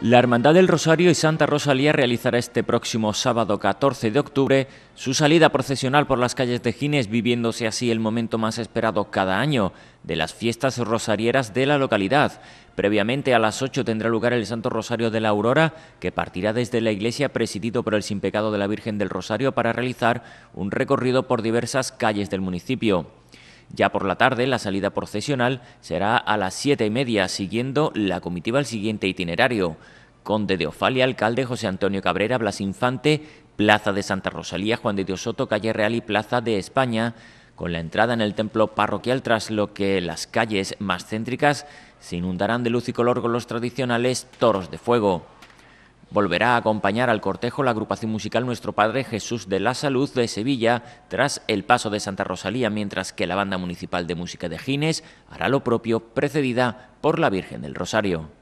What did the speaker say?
La Hermandad del Rosario y Santa Rosalía realizará este próximo sábado 14 de octubre su salida procesional por las calles de Gines, viviéndose así el momento más esperado cada año de las fiestas rosarieras de la localidad. Previamente a las 8 tendrá lugar el Santo Rosario de la Aurora, que partirá desde la iglesia presidido por el Sin Pecado de la Virgen del Rosario para realizar un recorrido por diversas calles del municipio. Ya por la tarde, la salida procesional será a las siete y media, siguiendo la comitiva el siguiente itinerario. Conde de Ofalia, alcalde José Antonio Cabrera, Blas Infante, Plaza de Santa Rosalía, Juan de Dios Soto, Calle Real y Plaza de España, con la entrada en el templo parroquial, tras lo que las calles más céntricas se inundarán de luz y color con los tradicionales toros de fuego. Volverá a acompañar al cortejo la agrupación musical Nuestro Padre Jesús de la Salud de Sevilla tras el paso de Santa Rosalía, mientras que la Banda Municipal de Música de Gines hará lo propio, precedida por la Virgen del Rosario.